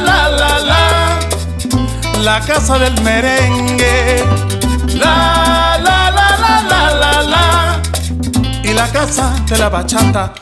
la la la, la casa del merengue. La la la la la la la y la casa de la bachata.